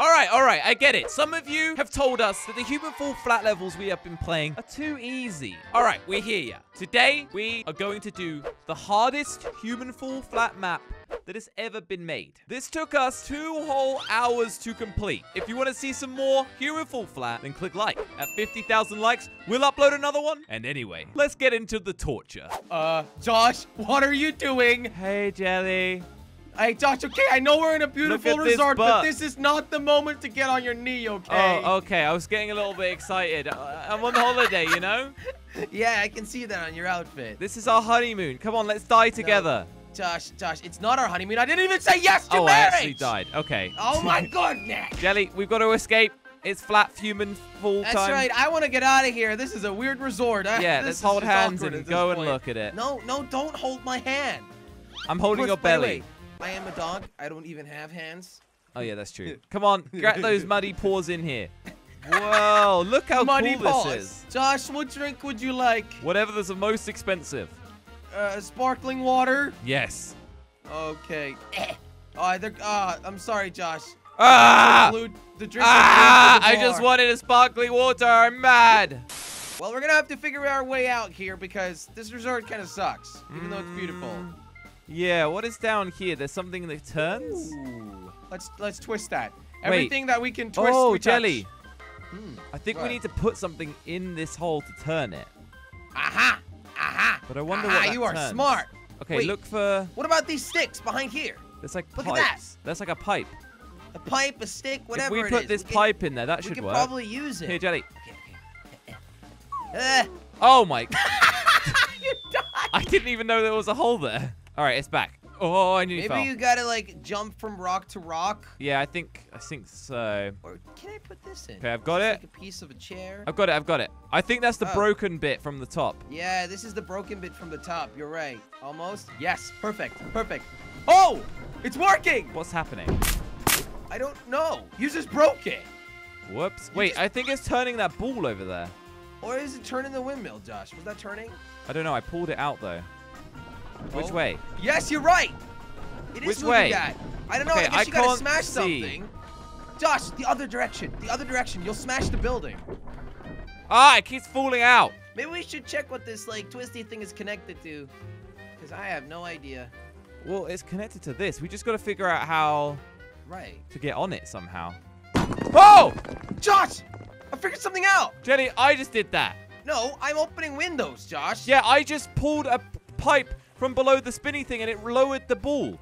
All right, all right, I get it. Some of you have told us that the human fall flat levels we have been playing are too easy. All right, we're here, yeah. Today, we are going to do the hardest human fall flat map that has ever been made. This took us two whole hours to complete. If you want to see some more human fall flat, then click like. At 50,000 likes, we'll upload another one. And anyway, let's get into the torture. Uh, Josh, what are you doing? Hey, Jelly. Hey, Josh, okay, I know we're in a beautiful at this resort, but this is not the moment to get on your knee, okay? Oh, okay. I was getting a little bit excited. Uh, I'm on holiday, you know? Yeah, I can see that on your outfit. This is our honeymoon. Come on, let's die together. Josh, Josh, it's not our honeymoon. I didn't even say yes to oh, I actually died. Okay. Oh my goodness! Jelly, we've got to escape. It's flat human full time. That's time. right. I want to get out of here. This is a weird resort. I- Yeah, let's hold hands and go and look at it. No, no, don't hold my hand. I'm holding Wait, your wait, belly. wait. I am a dog. I don't even have hands. Oh, yeah, that's true. Come on, get those muddy paws in here. Whoa, look how Muddy cool paws. this is. Josh, what drink would you like? Whatever is the most expensive. Uh, sparkling water? Yes. Okay. Oh, I think, uh, I'm sorry, Josh. Ah! The drink Ah! I just wanted a sparkling water. I'm mad. Well, we're gonna have to figure our way out here because this resort kind of sucks, even though it's beautiful. Yeah, what is down here? There's something that turns? Ooh. Let's let's twist that. Wait. Everything that we can twist. Oh, jelly. Hmm. I think we need to put something in this hole to turn it. Aha! Aha! But I wonder Aha, what that you are turns. smart. Okay, Wait. look for. What about these sticks behind here? There's like Look pipes. at that. That's like a pipe. A pipe, a stick, whatever if we put this we can- pipe in there, that should work. we can probably use it. Here, jelly. Okay, okay. Oh my! Uh, you died. I didn't even know there was a hole there. All right, it's back. Oh, I nearly Maybe fell. you gotta like jump from rock to rock. Yeah, I think I think so. Or can I put this in? Okay, I've got it. Like a piece of a chair. I've got it. I've got it. I think that's the Oh. broken bit from the top. Yeah, this is the broken bit from the top. You're right. Almost. Yes. Perfect. Perfect. Oh! It's working! What's happening? I don't know. You just broke it. Whoops. You Wait, I think it's turning that ball over there. Or is it turning the windmill, Josh? Was that turning? I don't know. I pulled it out though. Which Oh. way? Yes, you're right. It is Which moving way? that. I don't know. Okay, I guess I you gotta smash see. something. Josh, the other direction. The other direction. You'll smash the building. Ah, it keeps falling out. Maybe we should check what this like twisty thing is connected to. Because I have no idea. Well, it's connected to this. We just got to figure out how Right. to get on it somehow. Oh! Josh! I figured something out! Jelly, I just did that. No, I'm opening windows, Josh. Yeah, I just pulled a pipe from below the spinny thing and it lowered the ball.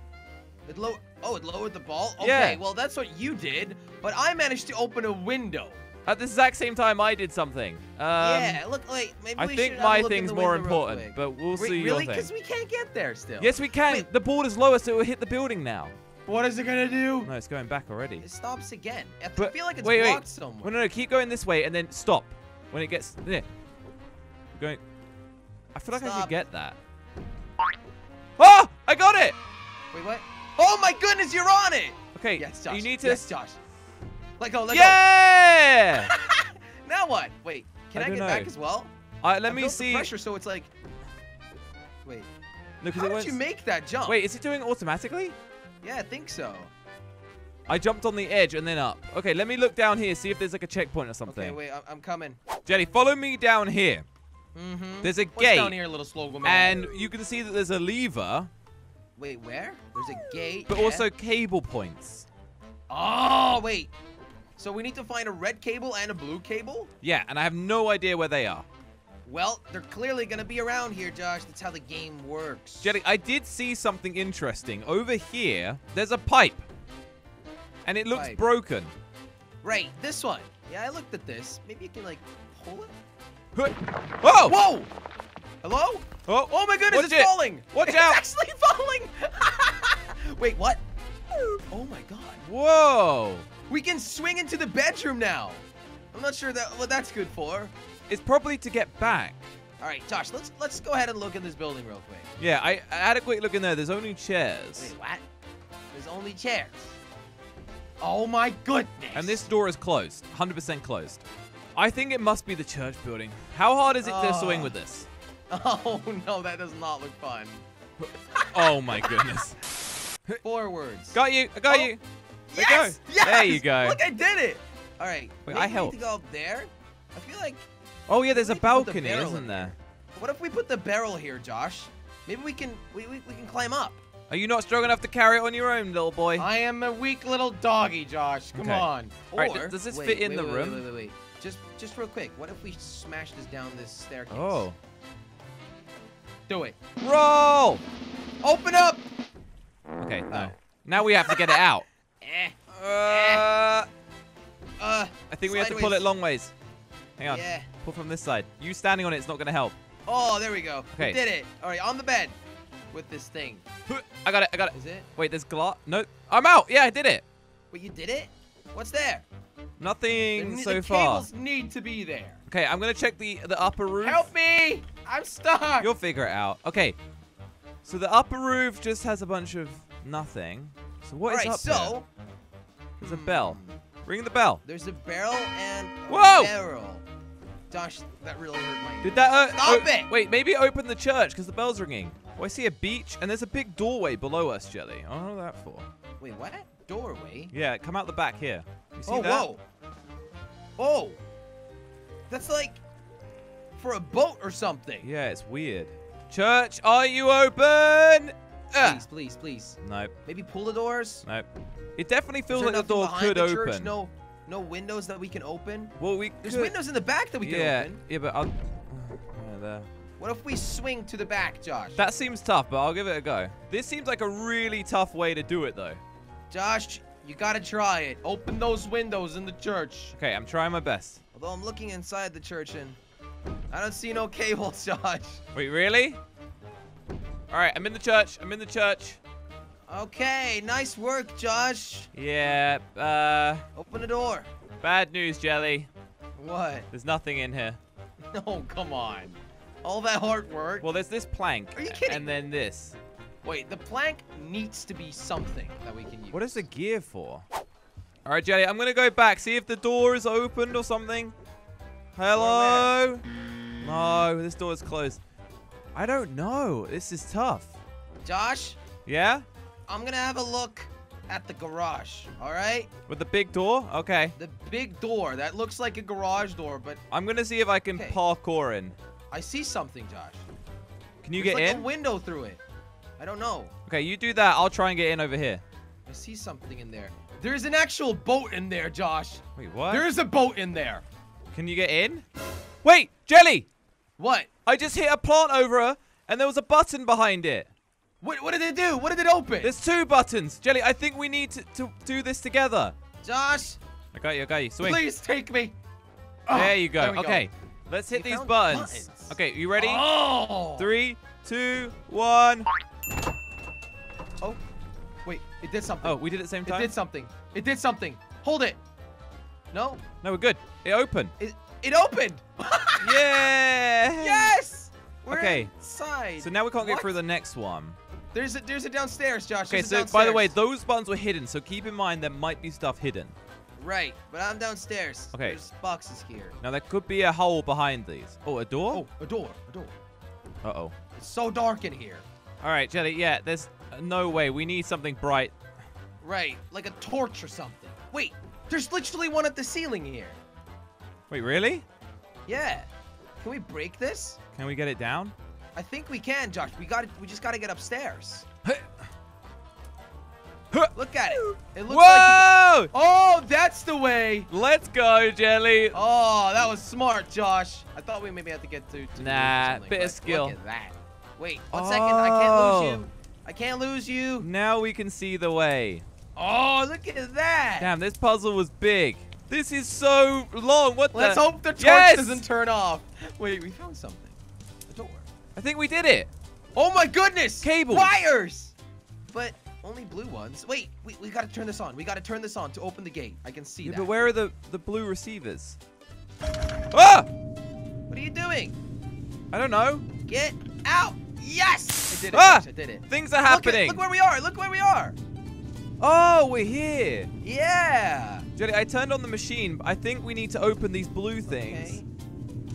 It low oh, it lowered the ball? Okay, Yeah. well, that's what you did. But I managed to open a window. At the exact same time I did something. Um, yeah, look, wait, maybe I we think should have a my thing's more important, but we'll Re- see Really? your Because we can't get there still. Yes, we can. Wait. The ball is lower, so it will hit the building now. What is it gonna do? No, it's going back already. It stops again. I But feel like it's wait, wait. blocked somewhere. Well, no, no, keep going this way and then stop when it gets there. Going. I feel like I Stop. could get that. Oh, I got it. Wait, what? Oh my goodness, you're on it! Okay, Yes, Josh. you need to. Yes, Josh. Let go, let yeah. go. Yeah. now what? Wait, can I I, get know. back as well? All right, let I me see. pressure so it's like. Wait, No, how it did went- you make that jump? Wait, is it doing automatically? Yeah, I think so. I jumped on the edge and then up. Okay, let me look down here, see if there's like a checkpoint or something. Okay, wait, I'm, I'm coming. Jelly, follow me down here. Mm-hmm. There's a What's gate, down here, little Slogoman? and you can see that there's a lever, Wait, where? There's a gate. but yeah. also cable points. Oh, wait. So we need to find a red cable and a blue cable? Yeah, and I have no idea where they are. Well, they're clearly gonna be around here, Josh. That's how the game works. Jelly, I did see something interesting. Over here, there's a pipe. And it looks Pipe. broken. Right, this one. Yeah, I looked at this. Maybe you can like pull it. Oh! Whoa! Hello? Oh, Oh my goodness, Watch it's it. falling! Watch it's out. actually falling! Wait, what? Oh my god. Whoa! We can swing into the bedroom now. I'm not sure that what that's good for. It's probably to get back. All right, Josh, let's let's go ahead and look in this building real quick. Yeah, I, I had a quick look in there. There's only chairs. Wait, what? There's only chairs. Oh my goodness. And this door is closed. 100% closed. I think it must be the church building. How hard is it to swing Oh. with this? Oh no, that does not look fun. Oh my goodness. Four words. Got you. I got Oh. you. Go. Yes! Yes! There you go. Look, I did it. All right. Wait, I helped. need to go up there. I feel like. Oh yeah, there's a put the balcony, isn't there? What if we put the barrel here, Josh? Maybe we can we, we, we can climb up. Are you not strong enough to carry it on your own, little boy? I am a weak little doggy, Josh. Come Okay. on. All right, Or- d- does this wait, fit in wait, the wait, room? Wait, wait, wait. Just just real quick. What if we smash this down this staircase? Oh. Do it. Roll! Open up. Okay, no. Oh. Now we have to get it out. Eh. Uh, Uh. I think we have to pull Sideways. it long ways. Hang on. Yeah. Pull from this side. You standing on it is not going to help. Oh, there we go. Okay. We did it. All right, on the bed with this thing. I got it. I got it. Is it? Wait, there's glass. Nope. I'm out. Yeah, I did it. Wait, you did it? What's there? Nothing the, so the far. cables need to be there. Okay, I'm gonna check the the upper roof. Help me! I'm stuck. You'll figure it out. Okay. So the upper roof just has a bunch of nothing. So what All is right, up so there? There's a bell. hmm, Ring the bell. There's a barrel and a Whoa! barrel. Josh, that really hurt my. Did that? Uh, Stop it! Wait, maybe open the church because the bell's ringing. Oh, I see a beach and there's a big doorway below us, Jelly. I don't know what that for. Wait, what? Doorway? Yeah, come out the back here. You see oh, that? whoa. Oh. That's like for a boat or something. Yeah, it's weird. Church, are you open? Ah. Please, please, please. Nope, Maybe pull the doors. nope. It definitely feels like the door could the open. Church? No, no windows that we can open. Well, we There's could- windows in the back that we can yeah, open. yeah, but I'll. Yeah, there. What if we swing to the back, Josh? That seems tough, but I'll give it a go. This seems like a really tough way to do it, though. Josh, you gotta try it. Open those windows in the church. Okay, I'm trying my best. Although I'm looking inside the church and I don't see no cables, Josh. Wait, really? All right, I'm in the church. I'm in the church. Okay, nice work, Josh. Yeah, uh, Open the door. bad news, Jelly. What? There's nothing in here. No, come on. All that hard work. Well, there's this plank. Are you kidding And then this. Wait, the plank needs to be something that we can use. What is the gear for? All right, Jelly, I'm going to go back. See if the door is opened or something. Hello? No, this door is closed. I don't know. This is tough. Josh, Yeah? I'm gonna have a look at the garage, all right? With the big door? Okay. The big door that looks like a garage door, but I'm going to see if I can Okay. parkour in. I see something, Josh. Can you There's get like in? a window through it. I don't know. Okay, you do that. I'll try and get in over here. I see something in there. There's an actual boat in there, Josh. Wait, what? There is a boat in there. Can you get in? Wait, Jelly! What? I just hit a plant over her, and there was a button behind it. What, what did it do? What did it open? There's two buttons. Jelly, I think we need to, to do this together. Josh, I got you, I got you. Swing. please take me. There Oh, you go. there okay, let's hit We these buttons. buttons. Okay, you ready? Oh. Three, two, one. Oh. Wait, it did something. Oh, we did it at the same time? it did something. It did something. Hold it. No, No, we're good. It opened. it it opened. yeah! yes. We're Okay. inside. So now we can't get What? through the next one. There's a there's a downstairs, Josh. Okay, There's so by the way, those buttons were hidden, so keep in mind there might be stuff hidden. right, but I'm downstairs. Okay. There's boxes here. Now there could be a hole behind these. Oh, a door? Oh, a door, a door. Uh-oh. It's so dark in here. All right, Jelly, yeah, there's uh, no way. We need something bright. Right, like a torch or something. Wait, there's literally one at the ceiling here. Wait, really? Yeah. Can we break this? Can we get it down? I think we can, Josh. We got We just got to get upstairs. Look at it. It looks like. Whoa! Oh, that's the way. Let's go, Jelly. Oh, that was smart, Josh. I thought we maybe had to get to. to the roof or Nah, bit of skill. Look at that. Wait, one second. I can't Oh. lose you. Can't lose you. Now we can see the way. Oh, look at that. Damn, this puzzle was big. This is so long. What Let's the? hope the torch Yes! doesn't turn off. Wait, we found something. A door. I think we did it. Oh my goodness! Cables. Wires! But only blue ones. Wait, we, we gotta turn this on. We gotta turn this on to open the gate. I can see Yeah, that. but where are the, the blue receivers? Ah! What are you doing? I don't know. Get out! Yes! I did it. Ah! I did it. Things are Look, at, happening. look where we are. Look where we are. oh, we're here. Yeah. Jelly, I turned on the machine. I think we need to open these blue things.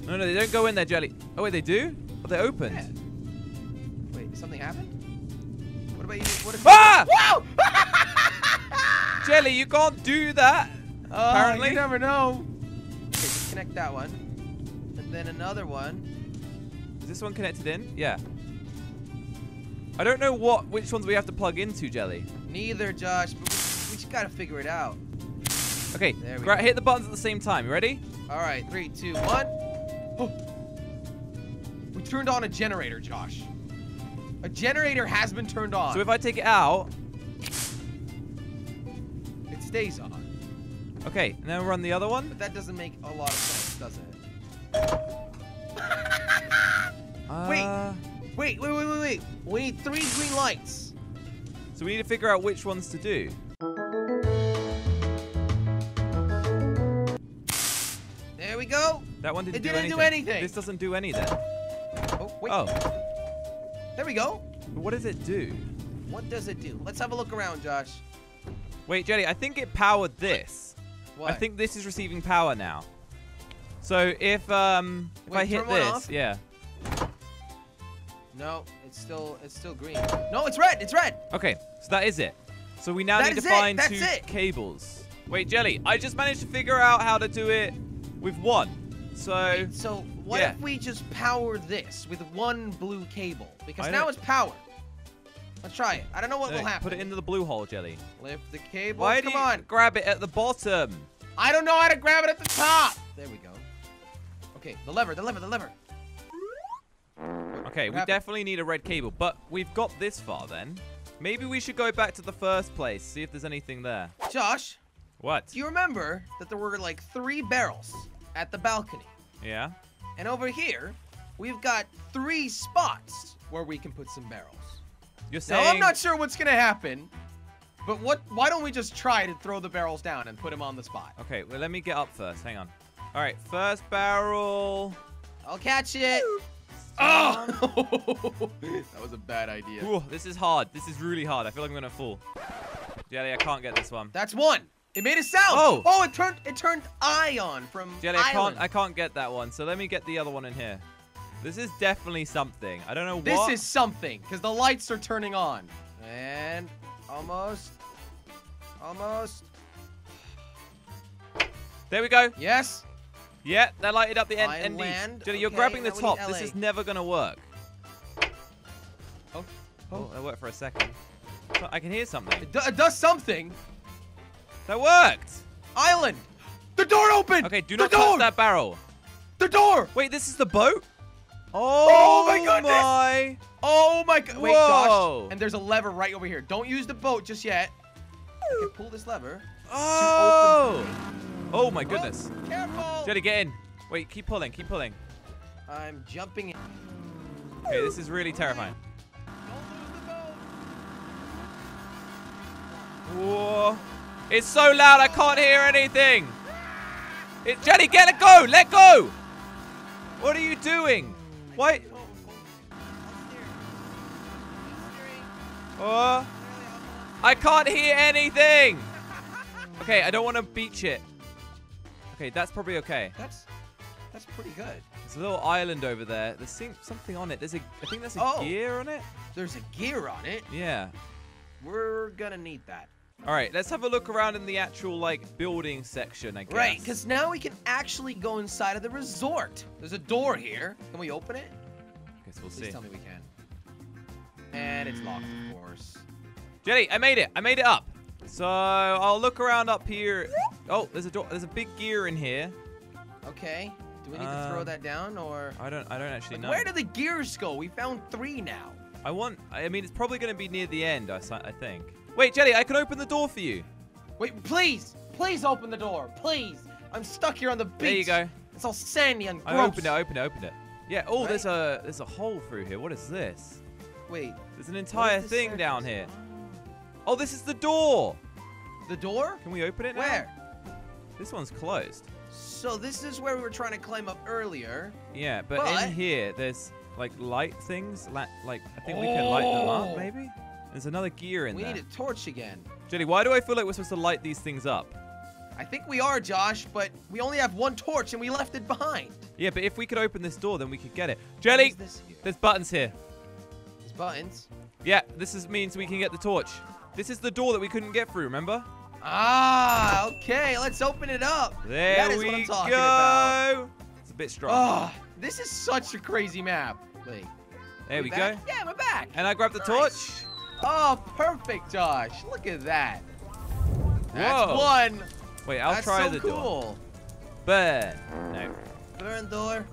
No, no, they don't go in there, Jelly. Oh, wait, they do? Oh, they opened. Yeah. Wait, something happened? What about you? What if Ah! Whoa! Jelly, you can't do that. Uh, Apparently. You never know. Okay, disconnect that one. And then another one. Is this one connected in? Yeah. I don't know what which ones we have to plug into, Jelly. Neither, Josh, but we, we just gotta figure it out. Okay, There we hit the buttons at the same time. You ready? All right, three, two, one. Oh. We turned on a generator, Josh. A generator has been turned on. So if I take it out, it stays on. okay, and then run the other one. But that doesn't make a lot of sense, does it? We need three green lights. So we need to figure out which ones to do. There we go. That one didn't, It do, didn't anything. do anything. This doesn't do anything. Oh, wait. Oh, There we go. what does it do? What does it do? Let's have a look around, Josh. Wait, Jelly, I think it powered this. What? I think this is receiving power now. So if um if Wait, I hit this, yeah. No, it's still it's still green. No, it's red. It's red. Okay, so that is it. So we now That need to find two it. cables. Wait, Jelly, I just managed to figure out how to do it with one. So So what yeah. if we just power this with one blue cable? Because I now don't- it's powered. Let's try it. I don't know what no, will happen. put it into the blue hole, Jelly. Lift the cable. Why Come on. grab it at the bottom? I don't know how to grab it at the top. There we go. Okay, the lever, the lever, the lever. Mm. Okay, What we happened? definitely need a red cable, but we've got this far then. Maybe we should go back to the first place, see if there's anything there. Josh, What? do you remember that there were like three barrels at the balcony? Yeah? And over here, we've got three spots where we can put some barrels. You're Now, saying I'm not sure what's gonna happen, but what? Why don't we just try to throw the barrels down and put them on the spot? Okay, well let me get up first. Hang on. All right, first barrel. I'll catch it. Oh! that was a bad idea. Ooh, this is hard. This is really hard. I feel like I'm gonna fall. Jelly, I can't get this one. That's one. It made a sound. Oh. Oh, it turned it turned ion from Jelly, I can't I can't get that one. So let me get the other one in here. This is definitely something. I don't know This is something because the lights are turning on. And almost, almost. There we go. Yes. Yeah, that lighted up the end. Fly and ending. land. Jelly, you're grabbing the top. This is never gonna work. Oh, Oh, oh. that worked for a second. I can hear something. It, do- it does something. That worked. Island. The door opened. Okay, do the not door. touch that barrel. The door. Wait, this is the boat? Oh, Oh my goodness. my. Oh my god. Wait, Whoa. Josh. And there's a lever right over here. Don't use the boat just yet. Okay, pull this lever. Oh. Oh my goodness. Oh, careful. Jelly, get in. Wait, keep pulling, keep pulling. I'm jumping in. Okay, this is really terrifying. Don't lose the boat. Whoa. It's so loud, I can't hear anything. It, Jelly, get it, go, let go. What are you doing? Why? I'll steer. I'm steering. Oh, I can't hear anything. Okay, I don't want to beach it. Okay, that's probably okay. That's that's pretty good. There's a little island over there. There's some- something on it. There's a, I think there's a Oh. gear on it. There's a gear on it. Yeah. We're gonna need that. All right, let's have a look around in the actual like building section, I guess. Right, because now we can actually go inside of the resort. There's a door here. Can we open it? guess we'll Please see. tell me we can. And it's locked, of mm. course. Jelly, I made it. I made it up. So I'll look around up here. Oh, there's a door. There's a big gear in here. Okay. Do we need to throw Um, that down or? I don't. I don't actually Like, know. Where do the gears go? We found three now. I want. I mean, it's probably going to be near the end. I, I think. Wait, Jelly, I can open the door for you. Wait, please, please open the door, please. I'm stuck here on the beach. There you go. It's all sandy and gross. I opened it. I opened it. Opened it. Yeah. Oh, there's a there's a hole through here. What is this? Wait, There's an entire thing down here. Oh, this is the door. The door? Can we open it now? Where? This one's closed. So this is where we were trying to climb up earlier. Yeah, but, But- in here, there's like light things. Like I think we can light them up, Oh. maybe. There's another gear in we there. need a torch again. Jelly, why do I feel like we're supposed to light these things up? I think we are, Josh, but we only have one torch and we left it behind. Yeah, but if we could open this door, then we could get it. Jelly, is this here? there's buttons here. There's buttons. Yeah, this is means we can get the torch. This is the door that we couldn't get through. Remember? Ah, okay. Let's open it up. There that is we what I'm talking go. about. It's a bit strong. Oh, this is such a crazy map. Wait. there we back? go. Yeah, we're back. And I grabbed the Nice. torch. Oh, perfect, Josh. Look at that. That's Whoa. one. Wait, I'll That's try so the cool. door. Burn. No. Burn door.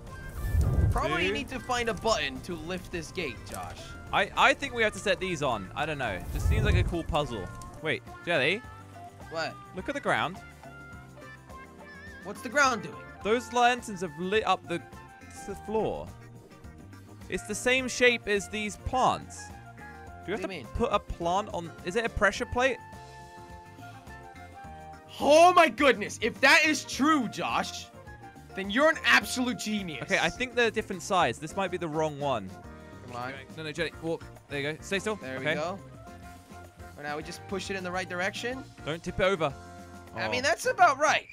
Probably Two. need to find a button to lift this gate, Josh. I, I think we have to set these on. I don't know. Just seems like a cool puzzle. Wait, Jelly, What? look at the ground. What's the ground doing? Those lanterns have lit up the, the floor. It's the same shape as these plants. Do you have What to do you mean? put a plant on? Is it a pressure plate? Oh my goodness. If that is true, Josh, then you're an absolute genius. Okay, I think they're different size. This might be the wrong one. Come on. No, no, Jelly, walk. There you go. Stay still. There okay. we go. Now we just push it in the right direction. Don't tip it over. I Oh. mean, that's about right.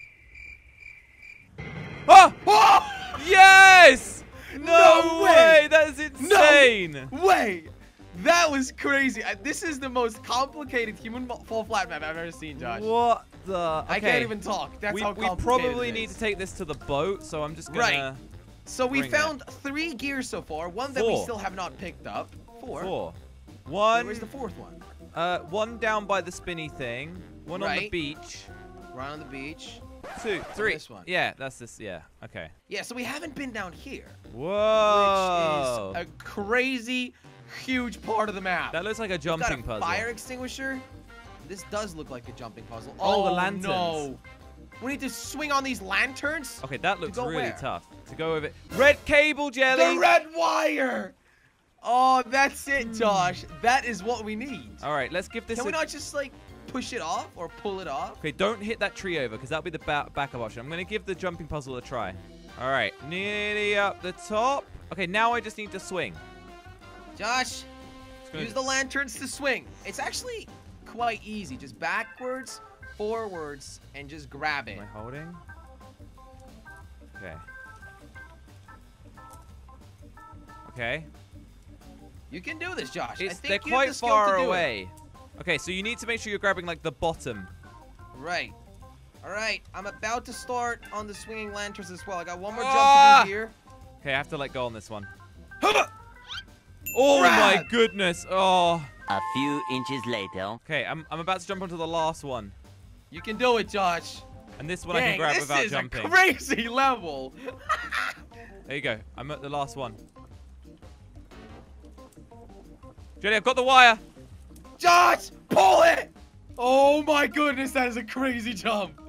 Oh! Whoa! Yes! No, No way! way! That is insane! Wait! That was crazy. Uh, This is the most complicated human fall flat map I've ever seen, Josh. What the? I can't even talk. That's we, how we probably need to take this to the boat, so I'm just gonna. Right. So we bring it. found three gears so far. One that we still have not picked up. Four. Four. One. Where's the fourth one? Uh, one down by the spinny thing. One on the beach. Right on the beach. Two, three. this one. Yeah, that's this. Yeah. Okay. Yeah, so we haven't been down here, Whoa. which is a crazy, huge part of the map. that looks like a jumping got a puzzle. fire extinguisher. This does look like a jumping puzzle. Oh, Oh, the lanterns. no. We need to swing on these lanterns. Okay, that looks really where? tough to go over. It. Red cable jelly. The red wire. Oh, that's it, hmm. Josh. That is what we need. All right, let's give this. Can we not just like push it off or pull it off? Okay, don't hit that tree over because that'll be the ba backup option. I'm going to give the jumping puzzle a try. All right, nearly up the top. Okay, now I just need to swing. Josh, use the lanterns to swing. It's actually quite easy. Just backwards, forwards, and just grab it. Am I holding? Okay. Okay. You can do this, Josh. I think they're you quite the far to it. away. Okay, so you need to make sure you're grabbing like the bottom. Right. All right. I'm about to start on the swinging lanterns as well. I got one more Ah! jump to do here. Okay, I have to let go on this one. Hubba! Oh my goodness. Oh. A few inches later. Okay, I'm, I'm about to jump onto the last one. You can do it, Josh. And this one I can grab without jumping. this without is jumping. a crazy level. There you go. I'm at the last one. Jelly, I've got the wire. Josh, pull it! Oh my goodness, that is a crazy jump.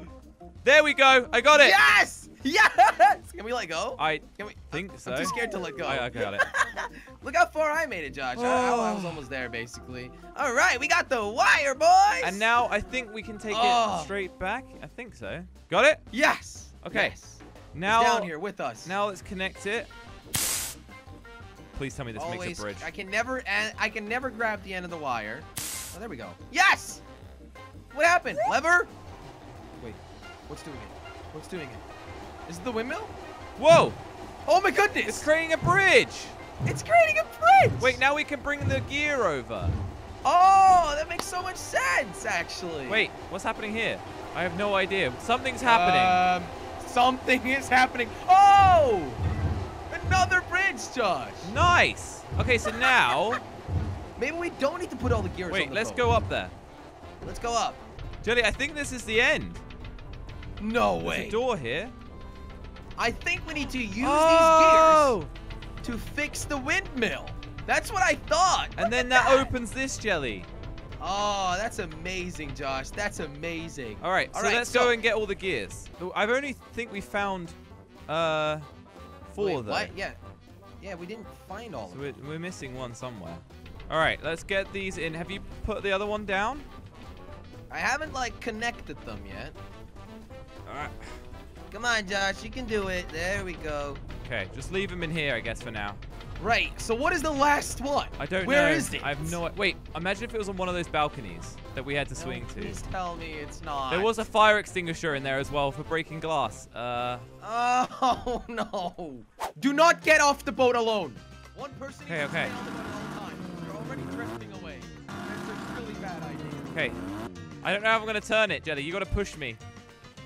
There we go. I got it. Yes! Yes! Can we let go? I Can we? think I'm so. too scared to let go. I, I got it. Look how far I made it, Josh. I, I Oh. was almost there, basically. All right, we got the wire, boys. And now I think we can take Oh. it straight back. I think so. Got it? yes. Okay. Yes. Now down here with us. Now let's connect it. Please tell me this Always. makes a bridge. I can never. I can never grab the end of the wire. Oh, there we go. Yes. What happened? Lever. Wait. What's doing it? What's doing it? Is it the windmill? Whoa! Oh my goodness! It's creating a bridge. It's creating a bridge. Wait, now we can bring the gear over. Oh, that makes so much sense, actually. Wait, what's happening here? I have no idea. Something's happening. Um, something is happening. Oh! Bridge, Josh. nice. Okay, so now, Maybe we don't need to put all the gears on wait, the let's boat. go up there. Let's go up. Jelly, I think this is the end. No There's way. a door here. I think we need to use oh! these gears to fix the windmill. That's what I thought. And Look then at that opens this jelly. Oh, that's amazing, Josh. That's amazing. All right, so All right, let's so- go and get all the gears. I've only think we found uh four Wait, though. What? Yeah. Yeah, we didn't find all So of we're, them. we're missing one somewhere. All right, let's get these in. Have you put the other one down? I haven't like connected them yet. All right. Come on, Josh. You can do it. There we go. Okay, just leave them in here, I guess, for now. Right. So what is the last one? I don't Where know. is it? I have no. Wait, imagine if it was on one of those balconies that we had to No, swing to. Please tell me it's not. There was a fire extinguisher in there as well for breaking glass. Uh, Oh no! Do not get off the boat alone. One person Okay, okay. stay on the boat at all times. You're already drifting away. That's a really bad idea. okay. I don't know how I'm gonna turn it, Jelly. You gotta push me.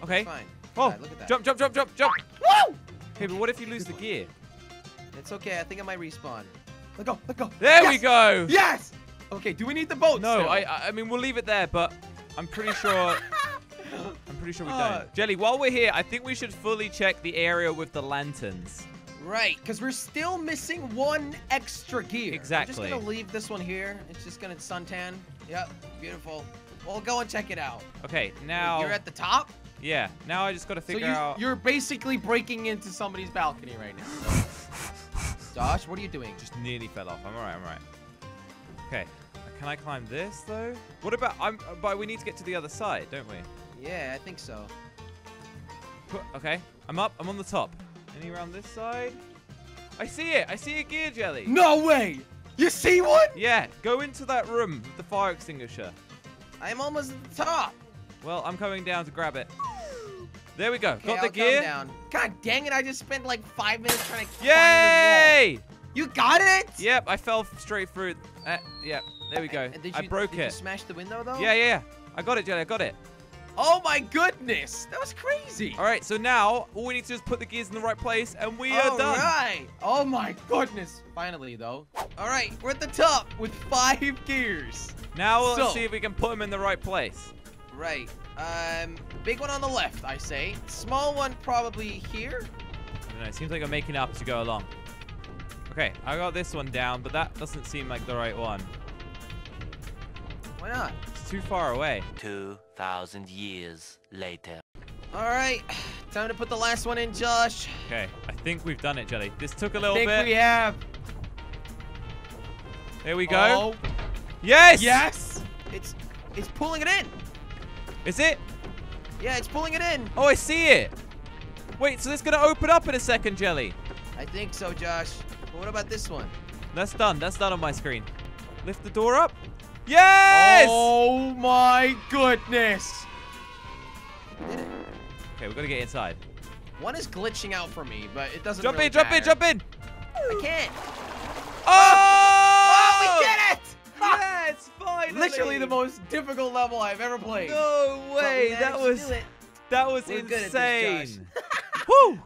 Okay. Fine. Oh, Alright, look at that. jump, jump, jump, jump, jump. Woo! Okay, but what if you lose the gear? It's okay. I think I might respawn. Let go. Let go. There we go. Yes. Okay. Do we need the boat? No, still? I, I I mean we'll leave it there, but I'm pretty sure I'm pretty sure we Uh, don't. Jelly, while we're here, I think we should fully check the area with the lanterns. Right, because we're still missing one extra gear. Exactly. I'm just gonna leave this one here. It's just gonna suntan. Yep, beautiful. We'll go and check it out. Okay, now You're at the top, yeah, now I just gotta so figure you, out. you're basically breaking into somebody's balcony right now. Josh, what are you doing? Just nearly fell off. I'm alright. I'm alright. Okay, can I climb this though? What about? I'm. But we need to get to the other side, don't we? Yeah, I think so. Okay, I'm up. I'm on the top. Any around this side? I see it. I see a gear jelly. No way! You see one? Yeah, go into that room with the fire extinguisher. I'm almost at the top. Well, I'm coming down to grab it. There we go. Okay, Got I'll come gear. down. God dang it! I just spent like five minutes trying to climb Yay! this wall. You got it? Yep, I fell straight through. Uh, yeah, there we go. And did I you- broke did You it. smash the window though? Yeah, yeah, yeah. I got it, Jelly. I got it. Oh my goodness, that was crazy. All right, so now all we need to do is put the gears in the right place, and we are done. right. Oh my goodness. Finally, though. All right, we're at the top with five gears. Now let's So- see if we can put them in the right place. Right. Um, big one on the left, I say. Small one probably here. I don't know. It seems like I'm making up as you go along. Okay, I got this one down, but that doesn't seem like the right one. Why not? It's too far away. 2,000 years later. All right. Time to put the last one in, Josh. Okay, I think we've done it, Jelly. This took a little think bit. we have. There we go. Oh, Yes! yes. It's it's pulling it in. Is it? Yeah, it's pulling it in. Oh, I see it. Wait, so it's gonna open up in a second, Jelly. I think so, Josh. But what about this one? That's done. That's done on my screen. Lift the door up. Yes! Oh my goodness. We did it. Okay, we've got to get inside. One is glitching out for me, but it doesn't Jump really in, jump in, jump in. I can't. Oh! Oh, oh we did it! Yes, finally. Literally the most difficult level I've ever played. No way. That managed to was that was We're good at this, insane. Josh.